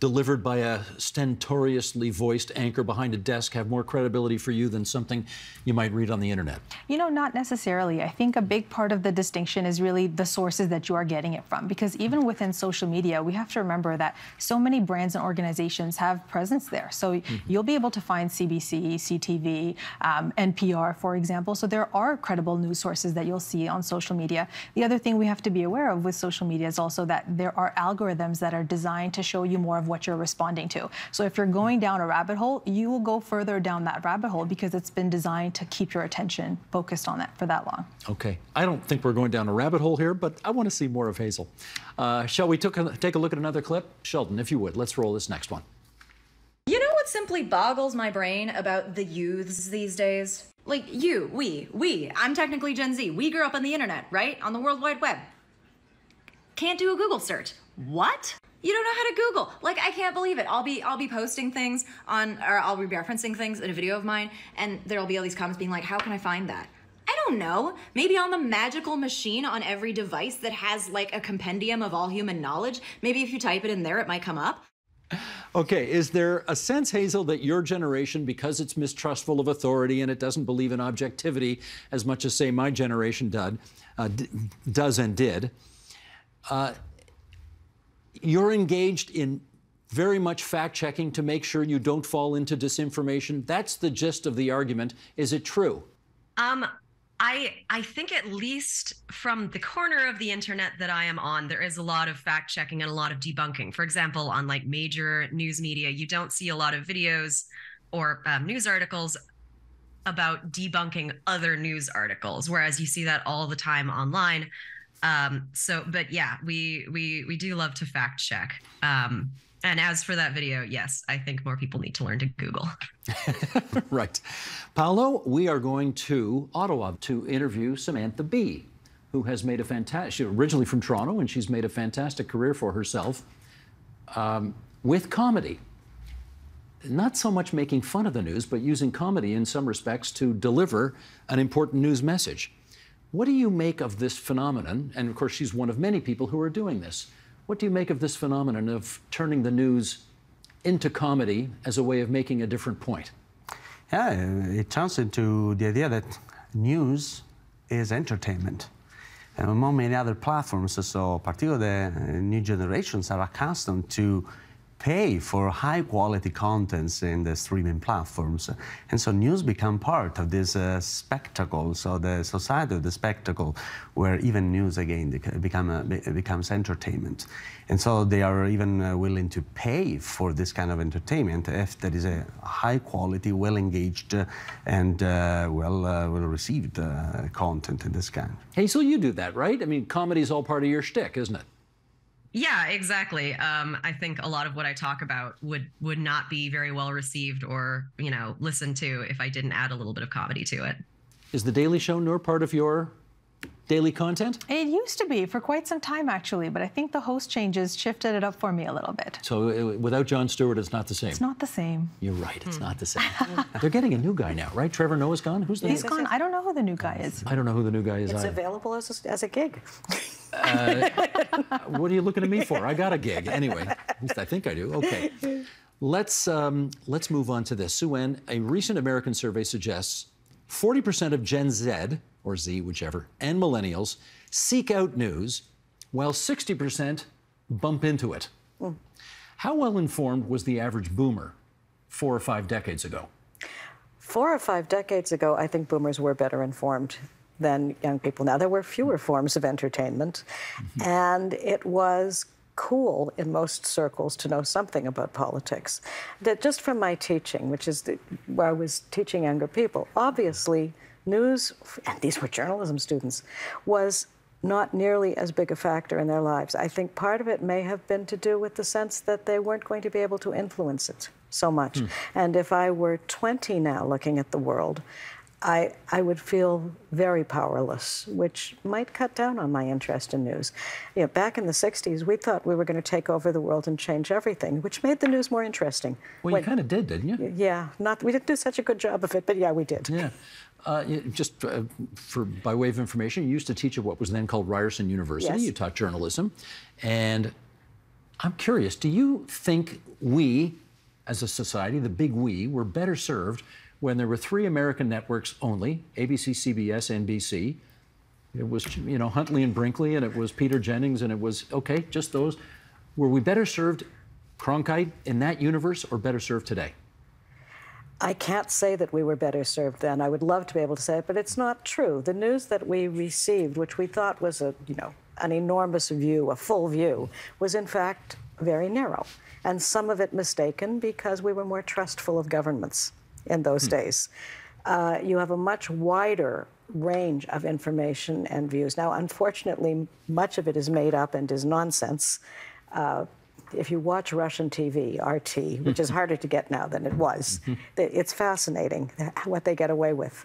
delivered by a stentoriously voiced anchor behind a desk have more credibility for you than something you might read on the internet? You know, not necessarily. I think a big part of the distinction is really the sources that you are getting it from. Because even within social media, we have to remember that so many brands and organizations have presence there. So mm-hmm. you'll be able to find CBC, CTV, um, NPR, for example. So there are credible news sources that you'll see on social media. The other thing we have to be aware of with social media is also that there are algorithms that are designed to show you more of what you're responding to. So if you're going down a rabbit hole, you will go further down that rabbit hole because it's been designed to keep your attention focused on that for that long. Okay. I don't think we're going down a rabbit hole here, but I want to see more of Hazel. Uh, shall we took a, take a look at another clip? Sheldon, if you would, let's roll this next one. You know what simply boggles my brain about the youths these days? Like you, we, we, I'm technically Gen Z. We grew up on the internet, right? On the World Wide Web. Can't do a Google search. What? You don't know how to Google. Like I can't believe it. I'll be I'll be posting things on or I'll be referencing things in a video of mine and there'll be all these comments being like, "How can I find that?" I don't know. Maybe on the magical machine on every device that has like a compendium of all human knowledge. Maybe if you type it in there, it might come up. Okay, is there a sense, Hazel, that your generation, because it's mistrustful of authority and it doesn't believe in objectivity as much as, say, my generation did, uh, does and did, uh, you're engaged in very much fact checking to make sure you don't fall into disinformation. That's the gist of the argument. Is it true? Um, I I think at least from the corner of the internet that I am on, there is a lot of fact checking and a lot of debunking. For example, on like major news media, you don't see a lot of videos or um, news articles about debunking other news articles, whereas you see that all the time online. Um, so, but yeah, we we we do love to fact check. Um, and as for that video, yes, I think more people need to learn to Google. right. Paolo, we are going to Ottawa to interview Samantha Bee, who has made a fantastic, originally from Toronto, and she's made a fantastic career for herself um, with comedy. Not so much making fun of the news, but using comedy in some respects to deliver an important news message. What do you make of this phenomenon? And of course, she's one of many people who are doing this. What do you make of this phenomenon of turning the news into comedy as a way of making a different point? Yeah, it turns into the idea that news is entertainment. And among many other platforms, so particularly the new generations are accustomed to pay for high quality contents in the streaming platforms. And so news become part of this uh, spectacle, so the society of the spectacle, where even news again become, uh, becomes entertainment. And so they are even uh, willing to pay for this kind of entertainment if there is a high quality, well engaged, uh, and uh, well, uh, well received content in this kind. Hey, so you do that, right? I mean, comedy is all part of your shtick, isn't it? Yeah, exactly. Um, I think a lot of what I talk about would would not be very well received or you know listened to if I didn't add a little bit of comedy to it. Is the Daily Show Noor part of your daily content? It used to be for quite some time actually, but I think the host changes shifted it up for me a little bit. So uh, without Jon Stewart, it's not the same. It's not the same. You're right. It's hmm. not the same. They're getting a new guy now, right? Trevor Noah's gone. Who's the? New? He's gone. I don't know who the new guy is. I don't know who the new guy is. It's either. available as a, as a gig. Uh, what are you looking at me for? I got a gig anyway. At least I think I do. Okay. Let's um, let's move on to this. Suanne, a recent American survey suggests 40% of Gen Z or Z, whichever, and millennials seek out news, while 60% bump into it. Mm. How well informed was the average boomer four or five decades ago? Four or five decades ago, I think boomers were better informed than young people now. There were fewer forms of entertainment, mm-hmm. and it was cool in most circles to know something about politics. That just from my teaching, which is the, where I was teaching younger people, obviously news, and these were journalism students, was not nearly as big a factor in their lives. I think part of it may have been to do with the sense that they weren't going to be able to influence it so much. Mm. And if I were 20 now looking at the world, I, I would feel very powerless, which might cut down on my interest in news. You know, back in the 60s, we thought we were going to take over the world and change everything, which made the news more interesting. Well, when, you kind of did, didn't you? Yeah, not we didn't do such a good job of it, but yeah, we did. Yeah. Uh, just uh, for by way of information, you used to teach at what was then called Ryerson University. Yes. You taught journalism, and I'm curious: Do you think we, as a society, the big we, were better served when there were three American networks only: ABC, CBS, NBC? It was you know Huntley and Brinkley, and it was Peter Jennings, and it was okay, just those. Were we better served, Cronkite, in that universe, or better served today? I can't say that we were better served then. I would love to be able to say it, but it's not true. The news that we received, which we thought was a, you know, an enormous view, a full view, was in fact very narrow. And some of it mistaken because we were more trustful of governments in those hmm. days. Uh, you have a much wider range of information and views. Now, unfortunately, much of it is made up and is nonsense. Uh, if you watch Russian TV, RT, which is harder to get now than it was, it's fascinating what they get away with.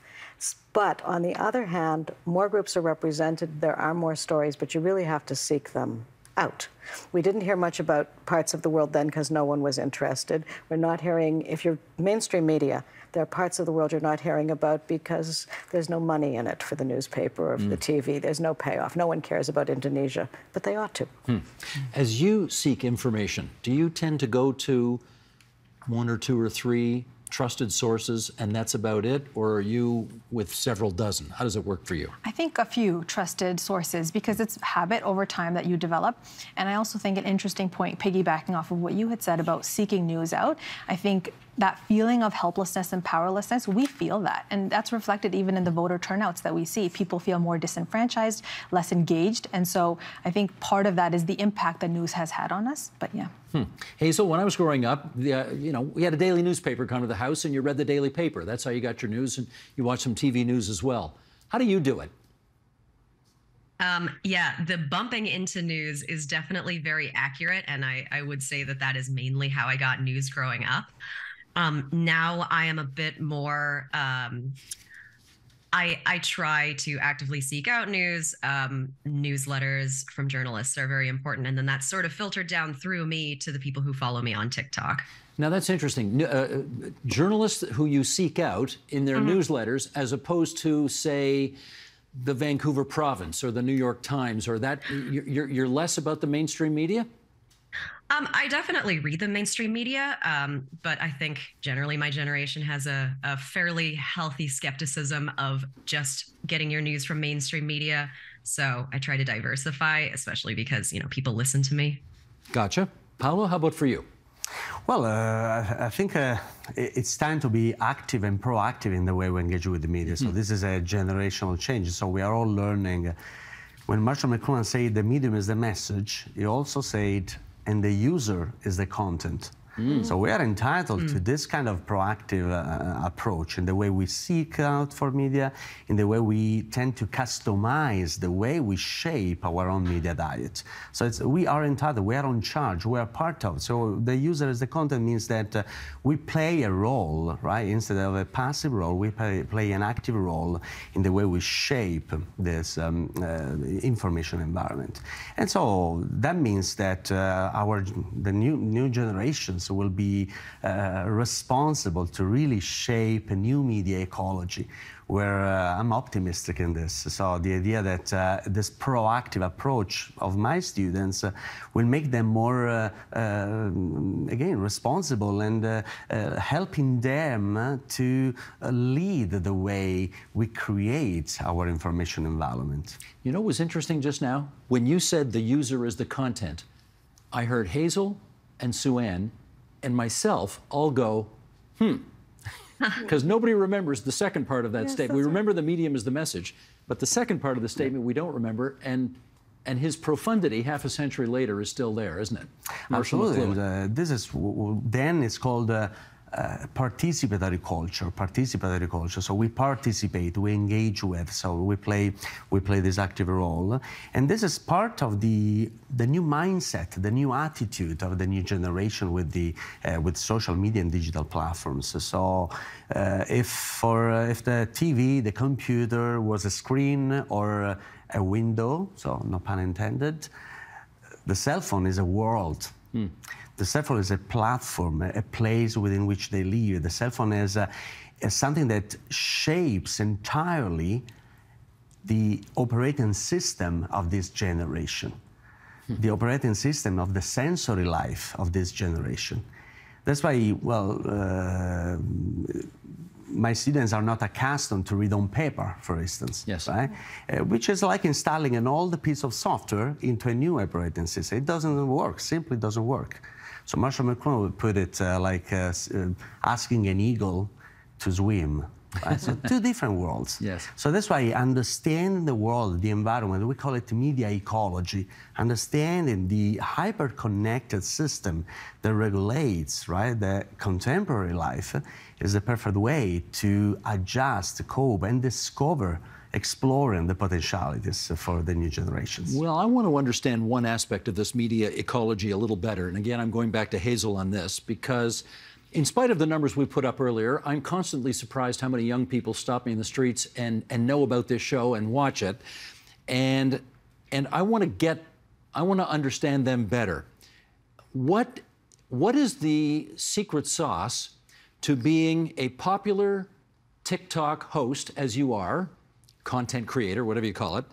But on the other hand, more groups are represented, there are more stories, but you really have to seek them out. We didn't hear much about parts of the world then because no one was interested. We're not hearing, if you're mainstream media, there are parts of the world you're not hearing about because there's no money in it for the newspaper or mm. the TV. There's no payoff. No one cares about Indonesia, but they ought to. Hmm. As you seek information, do you tend to go to one or two or three trusted sources and that's about it? Or are you with several dozen? How does it work for you? I think a few trusted sources because it's habit over time that you develop. And I also think an interesting point, piggybacking off of what you had said about seeking news out, I think that feeling of helplessness and powerlessness, we feel that. And that's reflected even in the voter turnouts that we see. People feel more disenfranchised, less engaged. And so I think part of that is the impact that news has had on us. But yeah. Hmm. Hazel, when I was growing up, uh, you know, we had a daily newspaper come to the house and you read the daily paper. That's how you got your news and you watched some TV news as well. How do you do it? Um, yeah, the bumping into news is definitely very accurate. And I, I would say that that is mainly how I got news growing up. Um, now I am a bit more. Um, I, I try to actively seek out news. Um, newsletters from journalists are very important. And then that's sort of filtered down through me to the people who follow me on TikTok. Now, that's interesting. Uh, journalists who you seek out in their mm-hmm. newsletters, as opposed to, say, the Vancouver Province or the New York Times, or that, you're, you're less about the mainstream media? Um, I definitely read the mainstream media, um, but I think generally my generation has a, a, fairly healthy skepticism of just getting your news from mainstream media. So I try to diversify, especially because you know people listen to me. Gotcha, Paolo. How about for you? Well, uh, I think uh, it's time to be active and proactive in the way we engage with the media. So mm. this is a generational change. So we are all learning. When Marshall McLuhan said the medium is the message, he also said, and the user is the content. Mm. So we are entitled mm. to this kind of proactive uh, approach in the way we seek out for media, in the way we tend to customize the way we shape our own media diet. So we are entitled, we are on charge, we are part of. So the user as the content means that uh, we play a role, right? Instead of a passive role, we play, play an active role in the way we shape this um, uh, information environment. And so that means that uh, our the new new generations will be uh, responsible to really shape a new media ecology where uh, I'm optimistic in this. So the idea that uh, this proactive approach of my students uh, will make them more, uh, uh, again, responsible and uh, helping them to lead the way we create our information environment. You know what was interesting just now? When you said the user is the content, I heard Hazel and Suanne and myself all go, hmm. Because nobody remembers the second part of that yes, statement. We remember right. the medium is the message, but the second part of the statement we don't remember. And and his profundity half a century later is still there, isn't it? Marshall Absolutely. Uh, this is then it's called uh, uh, participatory culture, participatory culture. So we participate, we engage with, so we play, we play this active role, and this is part of the the new mindset, the new attitude of the new generation with the uh, with social media and digital platforms. So uh, if for uh, if the TV, the computer was a screen or a window, so no pun intended, the cell phone is a world. Mm. The cell phone is a platform, a place within which they live. The cell phone is, a, is something that shapes entirely the operating system of this generation, hmm. the operating system of the sensory life of this generation. That's why, well, uh, my students are not accustomed to read on paper, for instance. Yes. Right? Uh, which is like installing an old piece of software into a new operating system. It doesn't work, simply doesn't work. So Marshall McLuhan would put it uh, like uh, uh, asking an eagle to swim. Right? so two different worlds. Yes. So that's why understanding the world, the environment, we call it media ecology, understanding the hyper-connected system that regulates, right, the contemporary life is the perfect way to adjust, cope, and discover exploring the potentialities for the new generations. Well, I want to understand one aspect of this media ecology a little better. And again, I'm going back to Hazel on this because in spite of the numbers we put up earlier, I'm constantly surprised how many young people stop me in the streets and, and know about this show and watch it. And, and I want to get, I want to understand them better. What, what is the secret sauce to being a popular TikTok host, as you are, content creator, whatever you call it,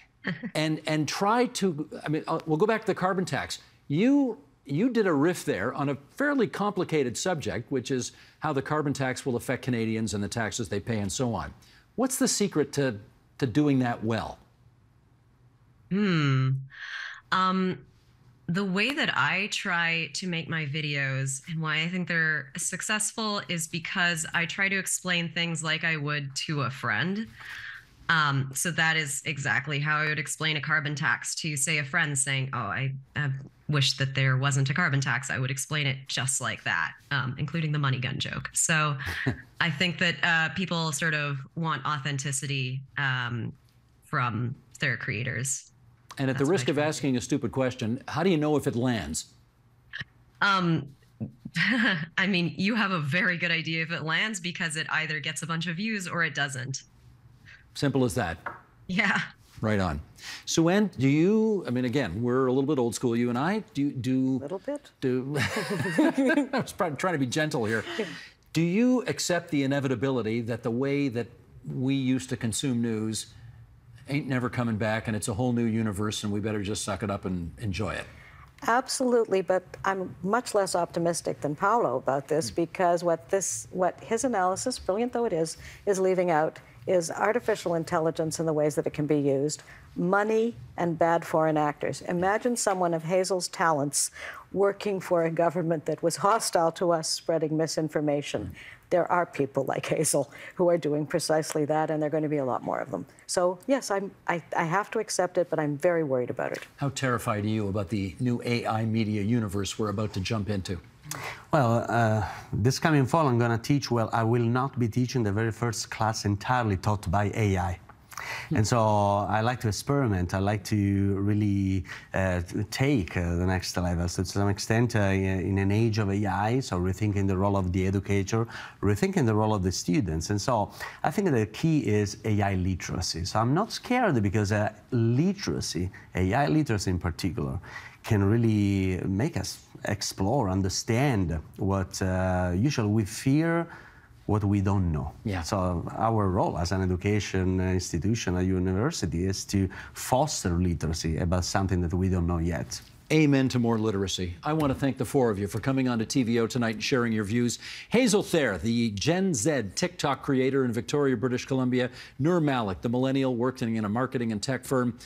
and and try to. I mean, uh, we'll go back to the carbon tax. You you did a riff there on a fairly complicated subject, which is how the carbon tax will affect Canadians and the taxes they pay and so on. What's the secret to to doing that well? Hmm. Um, the way that I try to make my videos and why I think they're successful is because I try to explain things like I would to a friend. Um, so that is exactly how I would explain a carbon tax to, say, a friend saying, "Oh, I, I wish that there wasn't a carbon tax." I would explain it just like that, um, including the money gun joke. So I think that uh, people sort of want authenticity um, from their creators. And at That's the risk of asking a stupid question, how do you know if it lands? Um, I mean, you have a very good idea if it lands because it either gets a bunch of views or it doesn't. Simple as that. Yeah. Right on. Suanne, do you? I mean, again, we're a little bit old school. You and I do do. A little bit. Do. I was trying to be gentle here. Do you accept the inevitability that the way that we used to consume news ain't never coming back, and it's a whole new universe, and we better just suck it up and enjoy it? Absolutely, but I'm much less optimistic than Paolo about this mm. because what this, what his analysis, brilliant though it is, is leaving out is artificial intelligence and the ways that it can be used, money, and bad foreign actors. Imagine someone of Hazel's talents working for a government that was hostile to us, spreading misinformation. There are people like Hazel who are doing precisely that, and there are going to be a lot more of them. So, yes, I'm, I, I have to accept it, but I'm very worried about it. How terrified are you about the new AI media universe we're about to jump into? Well, uh, this coming fall, I'm going to teach. Well, I will not be teaching the very first class entirely taught by AI. And so I like to experiment. I like to really uh, take uh, the next level. So to some extent, uh, in an age of AI, so rethinking the role of the educator, rethinking the role of the students. And so I think the key is AI literacy. So I'm not scared because uh, literacy, AI literacy in particular, can really make us explore, understand what uh, usually we fear what we don't know. Yeah. So our role as an education institution, a university, is to foster literacy about something that we don't know yet. Amen to more literacy. I want to thank the four of you for coming on to TVO tonight and sharing your views. Hazel Thayer, the Gen Z TikTok creator in Victoria, British Columbia. Nur Malik, the millennial working in a marketing and tech firm.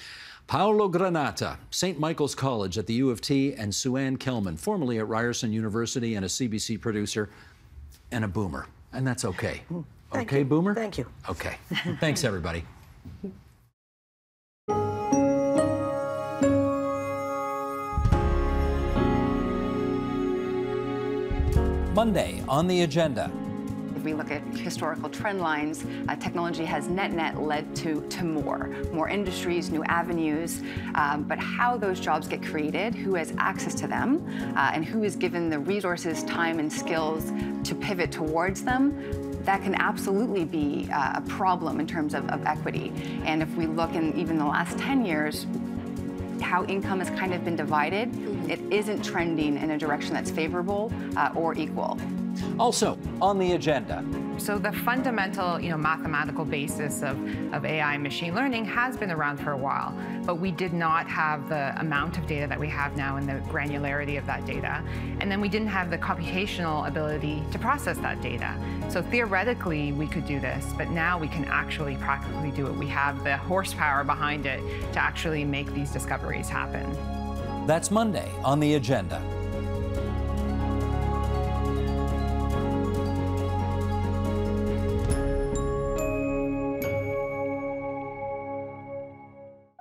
Paolo Granata, St. Michael's College at the U of T, and Suanne Kelman, formerly at Ryerson University and a CBC producer and a boomer and that's okay. Thank okay, you. Boomer? Thank you. Okay. Thanks, everybody. Monday on the agenda. We look at historical trend lines, uh, technology has net-net led to, to more, more industries, new avenues, um, but how those jobs get created, who has access to them, uh, and who is given the resources, time, and skills to pivot towards them, that can absolutely be uh, a problem in terms of, of equity. And if we look in even the last 10 years, how income has kind of been divided, it isn't trending in a direction that's favorable uh, or equal. Also on the agenda. So the fundamental, you know, mathematical basis of, of AI and machine learning has been around for a while, but we did not have the amount of data that we have now and the granularity of that data. And then we didn't have the computational ability to process that data. So theoretically, we could do this, but now we can actually practically do it. We have the horsepower behind it to actually make these discoveries happen. That's Monday on the agenda.